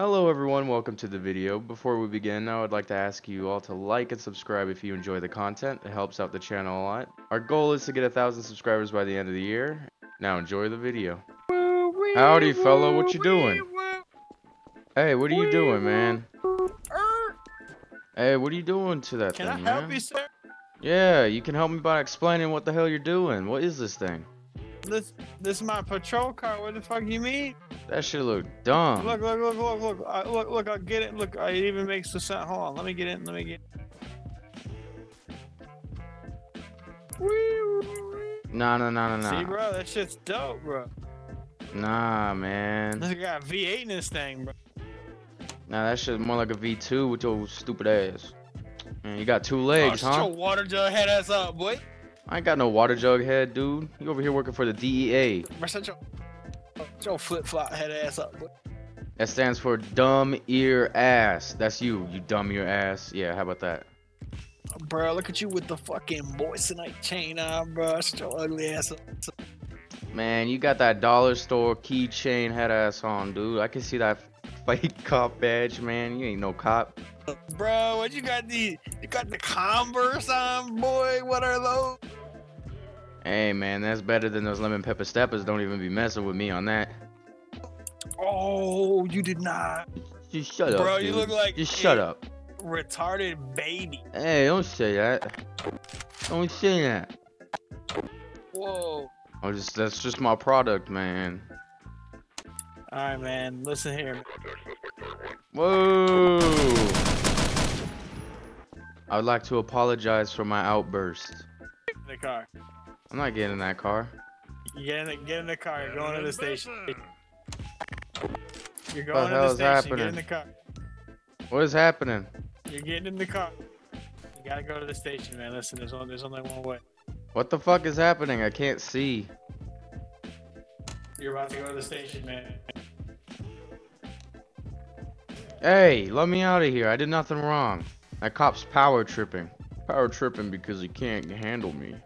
Hello everyone, welcome to the video. Before we begin, I would like to ask you all to like and subscribe if you enjoy the content. It helps out the channel a lot. Our goal is to get a thousand subscribers by the end of the year. Now enjoy the video. Howdy fella, what you doing? Hey, what are you doing, man? Hey, what are you doing to that Can I thing, help man? you, sir? Yeah, you can help me by explaining what the hell you're doing. What is this thing? This this is my patrol car. What the fuck you mean? That shit look dumb. Look, look, look, look, look. I, look, look. I get it. Look, I it even makes the sound. Hold on. Let me get in. Let me get. Nah, nah, nah, nah, See, bro, that shit's dope, bro. Nah, man. This got V8 in this thing, bro. Nah, that shit's more like a V2 with your stupid ass. Man, you got two legs, oh, shut huh? your water jug head ass up, boy. I ain't got no water jug head, dude. You over here working for the DEA. Shut your, your flip flop head ass up. That stands for dumb ear ass. That's you, you dumb ear ass. Yeah, how about that? Bro, look at you with the fucking moissanite chain on, bro. Shut your ugly ass up. Man, you got that dollar store keychain head ass on, dude. I can see that fake cop badge, man. You ain't no cop. Bro, what you got the you got the Converse on, boy? What are those? Hey, man, that's better than those lemon pepper steppers. Don't even be messing with me on that. Oh, you did not. Just shut up, Bro, you look like Just shut up. Retarded baby. Hey, don't say that. Don't say that. Whoa. Oh, just that's just my product, man. Alright, man. Listen here. Whoa! I would like to apologize for my outburst. In the car. I'm not getting in that car. You get in the, get in the car. You're going to the station. You're the going to hell the is station. Get happening? in the car. What is happening? You're getting in the car. You gotta go to the station, man. Listen, there's only, there's only one way. What the fuck is happening? I can't see. You're about to go to the station, man. Hey, let me out of here. I did nothing wrong. That cop's power tripping. Power tripping because he can't handle me.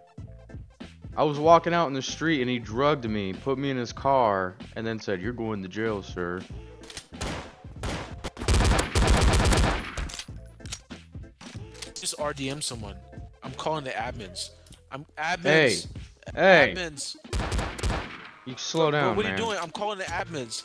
I was walking out in the street and he drugged me, put me in his car, and then said, You're going to jail, sir. just RDM someone. I'm calling the admins. I'm admins. Hey, Hey, Admins. you slow Bro, down, what man. are you doing? I'm calling the admins.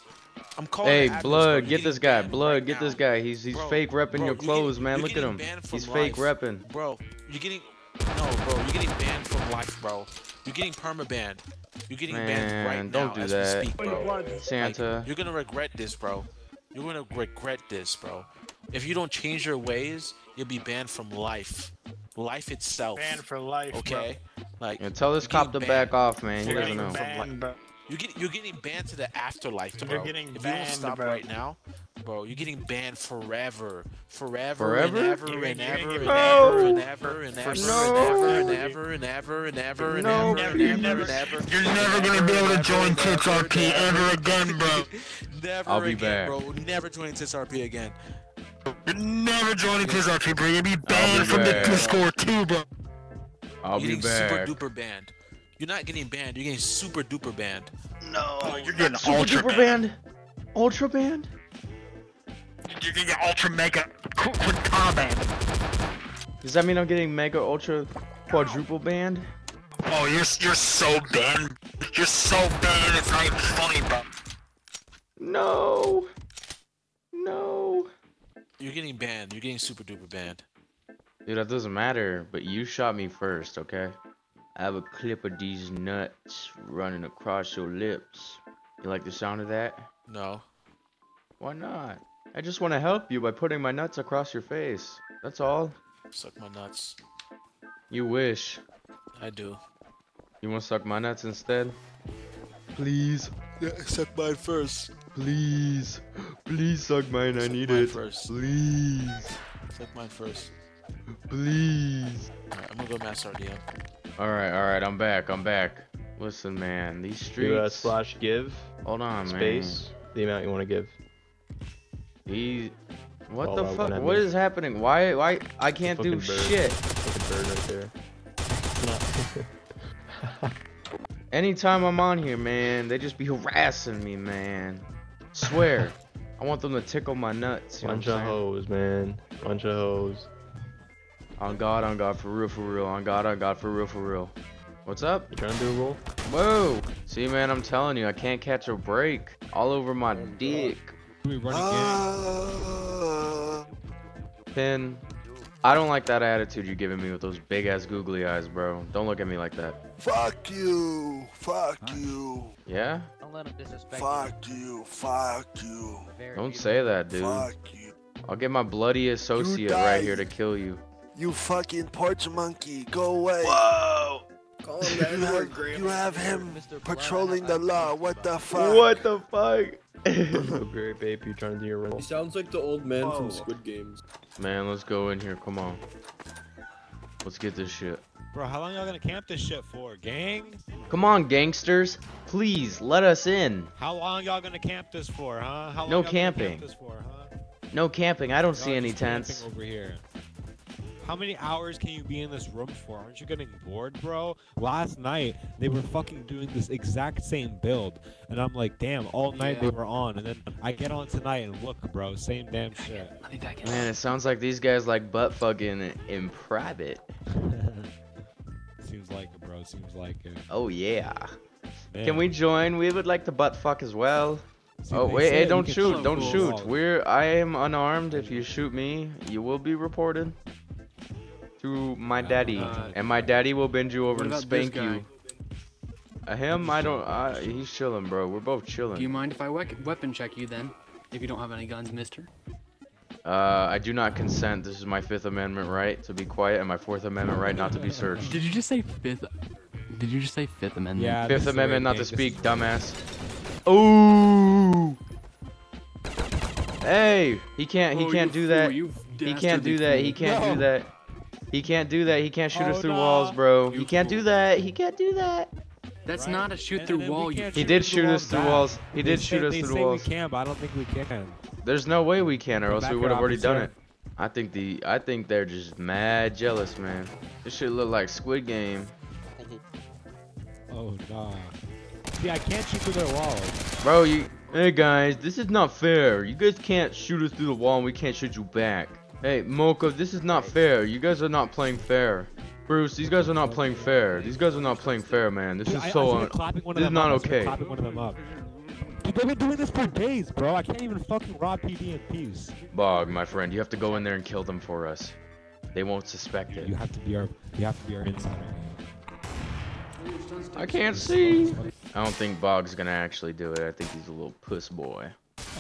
I'm calling Hey, admins, blood, get this guy. Blood, right get this guy. He's he's Bro, fake repping bro, your clothes, getting- man. Look at him. He's fake life. repping. Bro, you're getting no, bro. You're getting banned from life, bro. You're getting perma banned. You're getting banned right don't now do as that. we speak, bro. Like, Santa. you're gonna regret this, bro. You're gonna regret this, bro. If you don't change your ways, you'll be banned from life. Life itself. Banned for life, okay? Like Yeah, tell this cop to getting back off, man. He. You're doesn't know. getting banned. You're getting you're getting banned to the afterlife, bro. You're getting if you don't stop bro. right now, bro, you're getting banned forever, forever, Forever? and ever, You're and gonna- you're ever, gonna and get ever, banned and ever, and for ever, no- and ever, and ever, and ever, and No, ever, and you're ever, never- and ever. You're never gonna be able to join TitsRP ever again, bro. Never I'll be again, back. bro. Never join TitsRP again. You're never joining TitsRP, bro. You'll be be banned from the back. Discord too, bro. I'll you're be getting back. super duper banned. You're not getting banned. You're getting super duper banned. Oh, you're getting Super ultra duper banned. band. Ultra band. You're gonna get ultra mega qu- quintana banned. Does that mean I'm getting mega ultra quadruple band? Oh, you're you're so banned. You're so banned. It's not even funny, bro. No. No. You're getting banned. You're getting super duper banned. Dude, that doesn't matter. But you shot me first, okay? I have a clip of these nuts running across your lips. You like the sound of that? No. Why not? I just want to help you by putting my nuts across your face. That's all. Suck my nuts. You wish. I do. You want to suck my nuts instead? Please. Yeah, suck mine first. Please. Please suck mine. I Suck need mine it. first. Please. Suck mine first. Please. Alright, I'm gonna go mass RDM. Alright, alright. I'm back. I'm back. Listen, man. These streets. Do uh, slash give Hold on, man. space the amount you want to give. Man. These. What Call the fuck? What is happening? Why? Why? I can't do bird. shit. Fucking bird right there. No. Anytime I'm on here, man, they just be harassing me, man. Swear. I want them to tickle my nuts. You know what Bunch I'm of saying? hoes, man. Bunch of hoes. On God, on God, for real, for real. On God, on God, for real, for real. What's up? You trying to do a roll? Whoa! See, man, I'm telling you, I can't catch a break. All over my dick. We run Ah. Pin. I don't like that attitude you're giving me with those big ass googly eyes, bro. Don't look at me like that. Fuck you. Fuck you. Yeah? Don't let him disrespect Fuck you. Fuck you. you. Very Don't few- say that, dude. Fuck you. I'll get my bloody associate right here to kill you. You fucking porch monkey. Go away. Whoa! Calm You down, there, have, you have him Mr. Patrolling I- the law. What the fuck? What the fuck? Great babe, you trying to do your roll? He sounds like the old man Whoa. from oh. Squid Games. Man, let's go in here. Come on. Let's get this shit. Bro, how long y'all gonna camp this shit for, gang? Come on, gangsters. Please, let us in. How long y'all gonna camp this for, huh? How long No y'all gonna camping. Camp this for, huh? No camping. I don't see any tents. over here. How many hours can you be in this room for? Aren't you getting bored, bro? Last night they were fucking doing this exact same build, and I'm like, damn, all night they were on, and then I get on tonight and look, bro, same damn shit. Let me back in. Man, it sounds like these guys like butt fucking in private. Seems like it, bro. Seems like it. Oh yeah. Man. Can we join? We would like to butt fuck as well. See, Oh wait, hey, don't shoot, shoot don't through shoot. wall. We're I am unarmed. If you shoot me, you will be reported to my daddy, Uh, and my daddy will bend you over and spank you. Uh, him, I don't. I, he's chilling, bro. We're both chilling. Do you mind if I we- weapon check you then? If you don't have any guns, mister? Uh, I do not consent. This is my Fifth Amendment right to be quiet, and my Fourth Amendment right not to be searched. Did you just say fifth? Did you just say fifth amendment? Yeah. Fifth Amendment not to game. This speak, dumbass. Ooh. Hey, he can't. He Oh, can't do fool, that. you He can't do that. He can't No. do that. He can't do that. He can't shoot us Oh, through no. walls, bro. He can't do that. He can't do that. That's Right? not a shoot And- through and then we wall, you can't He did shoot us walls through back. walls. He They did say- shoot us they through say walls. we can, but I don't think we can. There's no way we can, or else Back we would have already done it. I think the I think they're just mad jealous, man. This shit look like Squid Game. Oh nah. See, I can't shoot through their walls. Bro, you Hey guys, this is not fair. You guys can't shoot us through the wall and we can't shoot you back. Hey, Mocha, this is not fair. You guys are not playing fair. Bruce, these guys are not playing fair. These guys are not playing fair, man. This Dude, is so I un- clapping one of this is them not up. Okay. Clapping one of them up. Dude, they've been doing this for days, bro. I can't even fucking rob PD in peace. Bog, my friend. You have to go in there and kill them for us. They won't suspect it. You have to be our, you have to be our insider. I can't see. I don't think Bog's gonna actually do it. I think he's a little puss boy.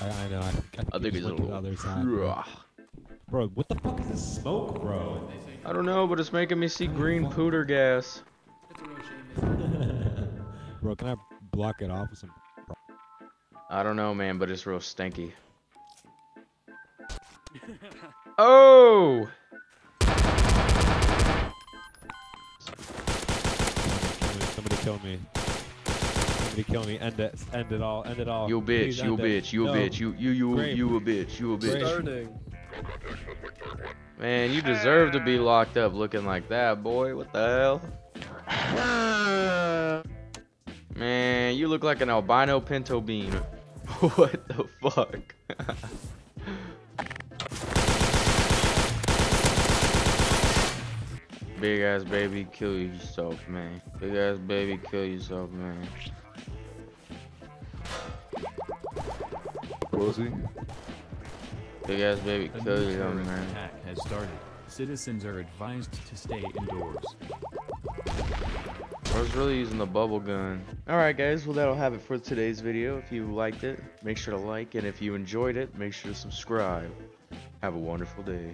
I, I know. I think, I think, I think just he's a went to the little. Other side. Bro. What the fuck is this smoke, bro? I don't know, but it's making me see green pooter gas. bro, can I block it off with some? I don't know, man, but it's real stinky. Oh! Somebody kill me. Somebody kill me. End it. End it all. End it all. You Please bitch, you end it. bitch, you No. bitch, you you you Grape. you a bitch, you a Grape. bitch. Starting. Man, you deserve to be locked up looking like that, boy. What the hell? Man, you look like an albino pinto bean. what the fuck? Big ass baby, kill yourself, man. Big ass baby, kill yourself, man. Big ass baby, A kill new yourself, man. attack has started. Citizens are advised to stay indoors. I was really using the bubble gun. Alright guys, well that'll have it for today's video. If you liked it, make sure to like, and if you enjoyed it, make sure to subscribe. Have a wonderful day.